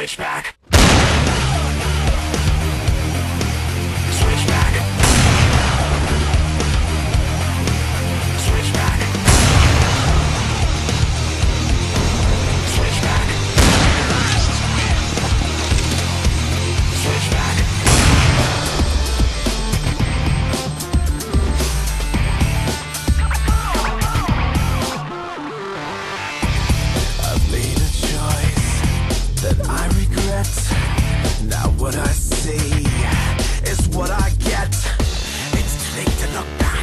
switchback. look back.